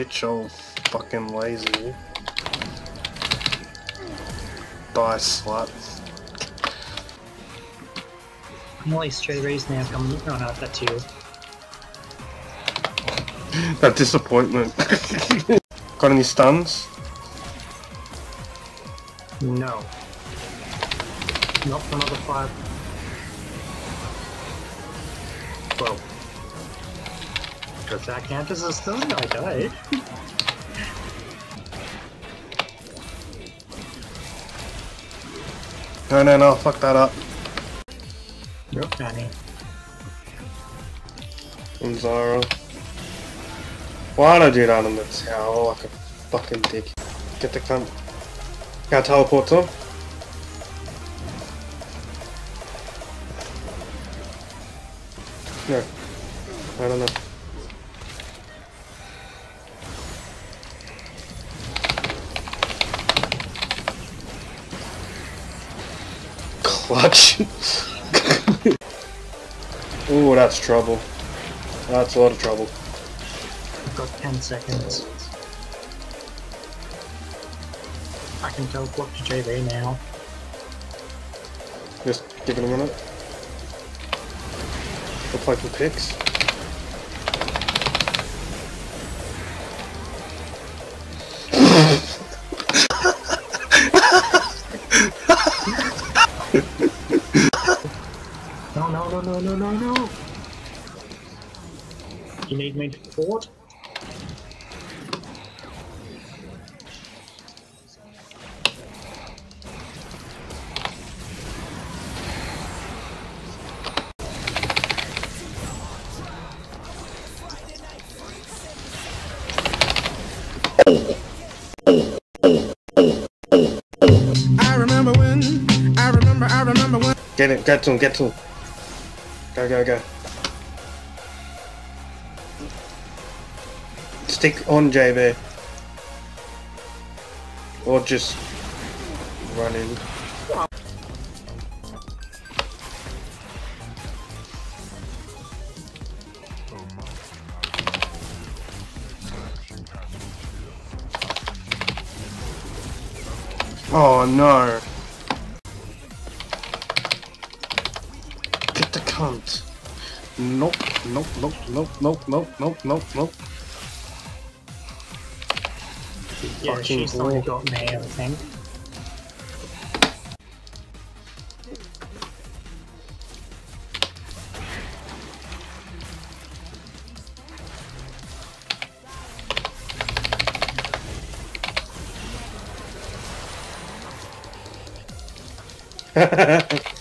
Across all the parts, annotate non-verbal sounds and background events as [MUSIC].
Bitch, all fucking lazy. Die, slut. Molly straight raised now. Oh no, that's you. [LAUGHS] That disappointment. [LAUGHS] Got any stuns? No. Not for another five. Well. Does that count as a stun? I died. No, no, no, fuck that up. Nope, Danny. And Zara. Why'd I do that in the tower like a fucking dick? Get the cunt. Can I teleport to him? No. I don't know. Clutch. [LAUGHS] Ooh, that's trouble. That's a lot of trouble. I've got 10 seconds. I can teleport to JV now. Just give it a minute. We'll play some picks. No, no, no, no! You need me to fort? I remember when, I remember, I remember when. Get it, get to him, get to him. Go, go, go. Stick on JB. Or just run in. Oh no. Get the cunt. Nope, nope, nope, nope, nope, nope, nope, nope, nope. Yeah, Fucking she's the one who got me, I think. [LAUGHS]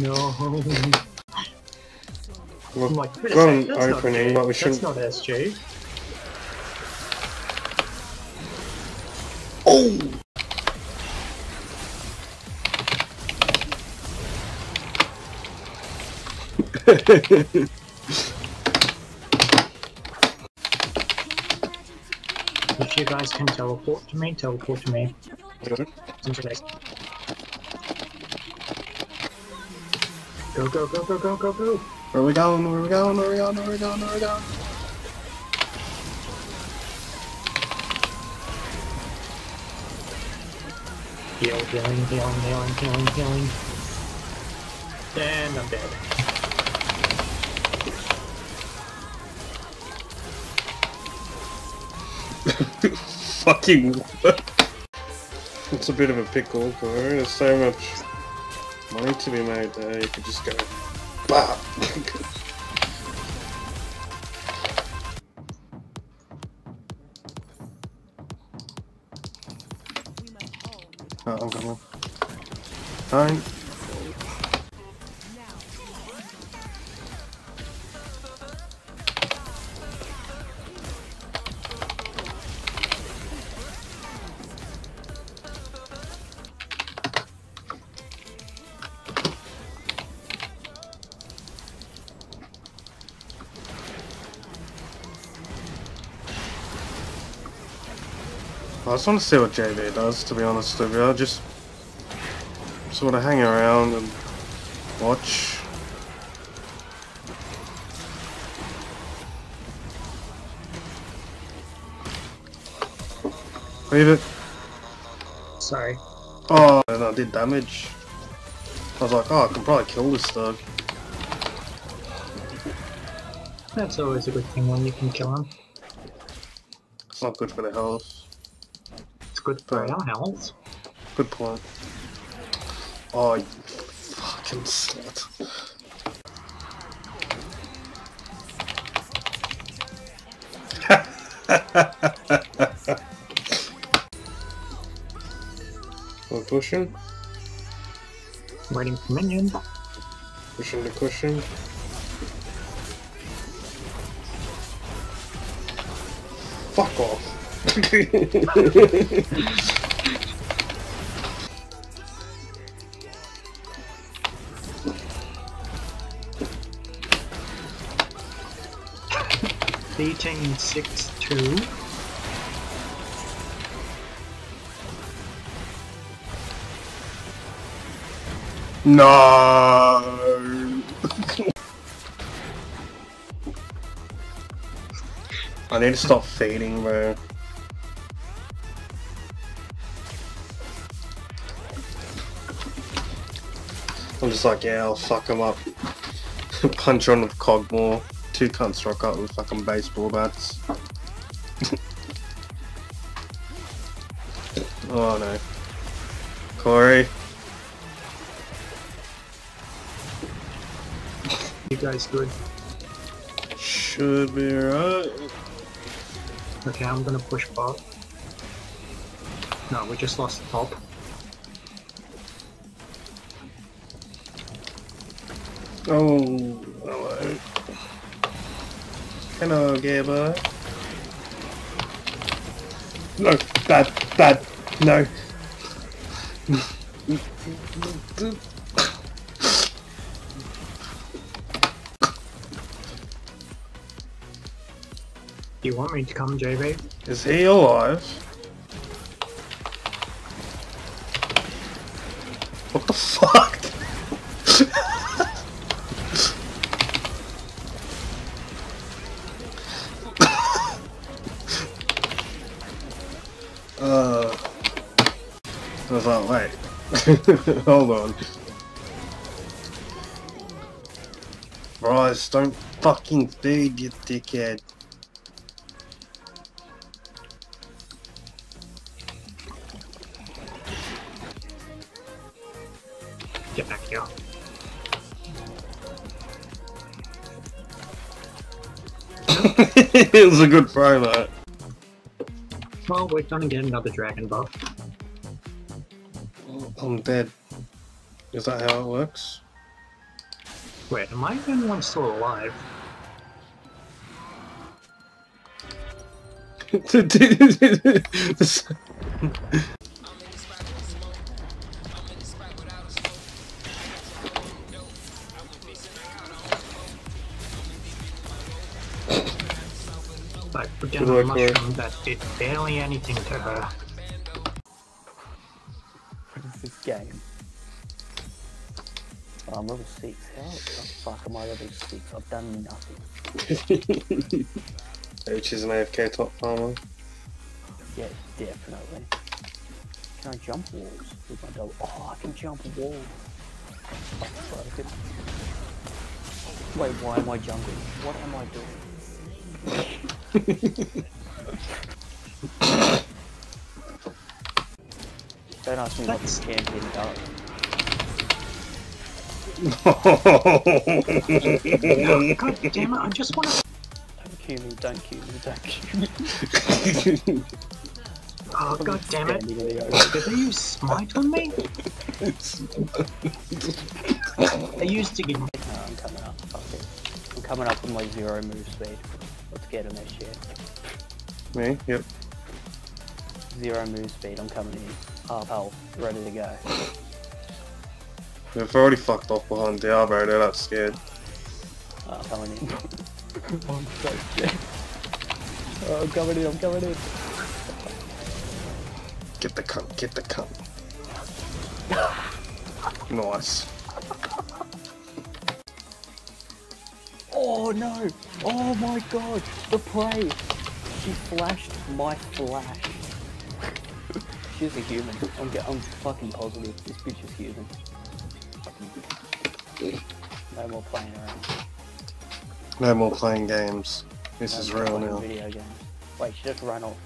No. [LAUGHS] We've I'm like, wait a that's not opening, but we shouldn't. That's not SG. Oh! [LAUGHS] If you guys can teleport to me, teleport to me. Into Go, go, go, go, go, go, go! Where we going? Where we going? Where we going? Where we going? Where we going? Heal, healing, healing, healing, healing, healing. And I'm dead. [LAUGHS] Fucking what? [LAUGHS] It's a bit of a pickle, bro. There's so much money to be made there. You could just go. Bah! [LAUGHS] oh, I'm coming. Fine. I just want to see what JV does, to be honest with you. I just sort of hang around and watch. Leave it. Sorry. Oh, and I did damage. I was like, oh, I can probably kill this dog. That's always a good thing when you can kill him. It's not good for the health. It's good for our health. Good point. Oh, you fucking slut. [LAUGHS] We're pushing, Waiting for minion. pushing the cushion. Fuck off. Beating 6 2. No. I need to stop feeding, bro. I'm just like, yeah, I'll fuck him up. [LAUGHS] Punch on with Kog'Maw. Two cunts rock up with fucking baseball bats. [LAUGHS] oh no. Corey. You guys good? Should be right. Okay, I'm gonna push bot. No, we just lost the top. Oh, hello. Hello, Gaber. No, bad, bad, no. Do you want me to come, JV? Is he alive? What the fuck? Was like, wait, [LAUGHS] hold on. Bryce, don't fucking feed, you dickhead. Get back here. [LAUGHS] it was a good promo. Oh, well, we're gonna get another dragon buff. I'm dead. Is that how it works? Wait, am I the only one still alive? [LAUGHS] Like, we're Good a mushroom that did barely anything to her. What is this game? Oh, I'm level 6. How the fuck am I level 6? I've done nothing. [LAUGHS] H is an AFK top farmer. Yeah, definitely. Can I jump walls with my double? Oh, I can jump walls. wall. Fuck, right, I could- Wait, why am I jumping? What am I doing? [LAUGHS] Don't ask me what That's- this champion does. No, God damn it, I just wanna. Don't cue me, don't cue me, don't cue me. Oh, god damn it. Standing in the open. Did they use smite on me? They used to get. me. No, I'm coming up. Fuck it. I'm coming up with my zero move speed. Let's get him this shit. Me? Yep. Zero move speed, I'm coming in. Half health, ready to go. We've already fucked off behind Diablo, they're not scared. Oh, I'm coming in. [LAUGHS] I'm so scared. Oh, I'm coming in, I'm coming in. Get the cunt, get the cunt. [LAUGHS] nice. Oh no! Oh my god! The play! She flashed my flash. She's a human. I'm, ge- I'm fucking positive. This bitch is human. No more playing around. No more playing games. This No is real playing now. Video games. Wait, she just ran off.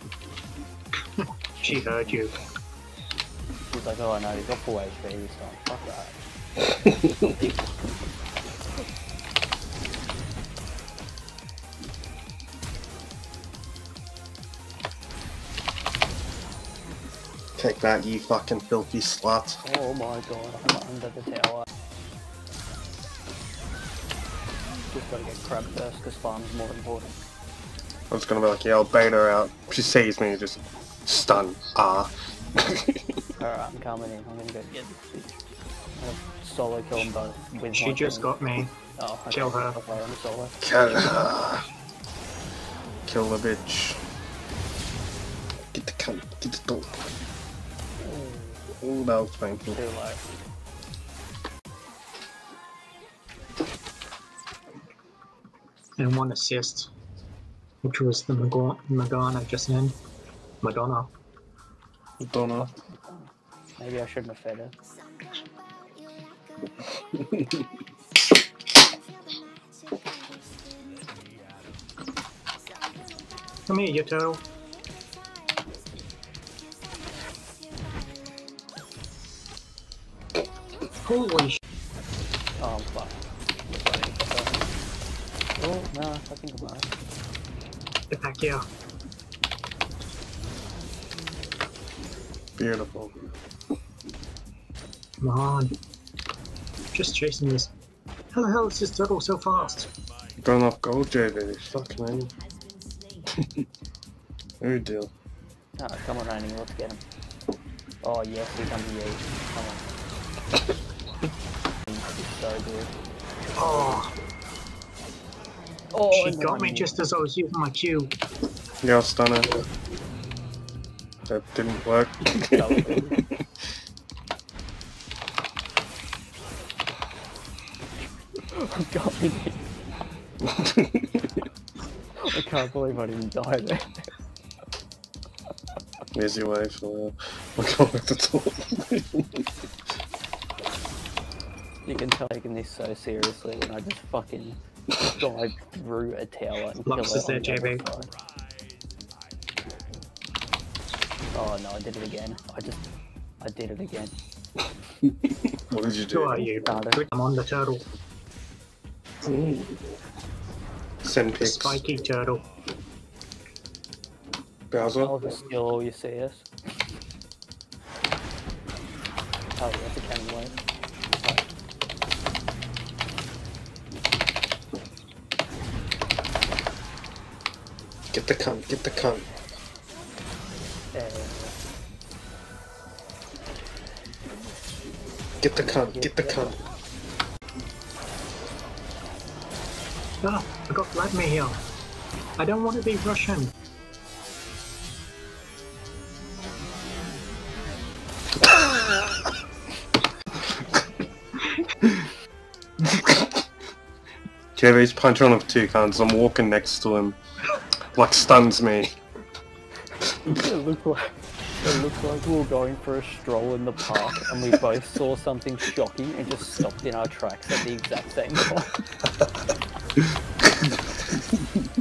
She heard you. She's like, oh no, he's got full HP this time. Fuck that. [LAUGHS] Take that, you fucking filthy slut. Oh my god, I'm under the tower. Just gotta get crab first, because farm's more important. I was gonna be like, yeah, I'll bait her out. She sees me, just stun. Ah. [LAUGHS] Alright, I'm coming in. I'm gonna go get this bitch. I'm gonna solo kill them both. With She just thing. got me. Oh, okay. kill her. Okay, I'm solo. Kill her. Kill the bitch. Get the cunt. Get the dog. Oh, that was painful. Too low. And one assist, which was the Mago- Madonna just in. Madonna. Don't. Maybe I shouldn't have fed her. Come here, you turtle. Holy sh! Oh, I'm fucked. Oh, no, I think I'm alright. Get back here. Beautiful. Come on. Just chasing this. How the hell is this turtle so fast? Got enough gold, JV. Fuck, man. oh deal. No, come on, Raining, let's get him. Oh, yes, here comes the Yeet. Come on. [LAUGHS] He's so good. Oh, Oh, she and got me Raining. just as I was using my Q. Yeah, I'll stun her. That didn't work. [LAUGHS] That was good. [LAUGHS] got me. [LAUGHS] I can't believe I didn't die there. Easy way for I'll go back to talk. You can tell I'm taking this so seriously when I just fucking dive through a tower and kill Lux it is there, on the other JB. side. Oh no, I did it again. I just, I did it again. [LAUGHS] what did you Who do? are you? Started. I'm on the turtle. Send pics. spiky turtle. Bowser. I'll just steal all your CS. Oh, that's oh, a cannon blade. Get the cunt, get the cunt. Get the cunt, get the cunt. Ah, I got Vladimir here. I don't want to be Russian. JV's punching on with two cunts. I'm walking next to him. Like stuns me. it looked like it looked like we were going for a stroll in the park and we both saw something shocking and just stopped in our tracks at the exact same time. [LAUGHS]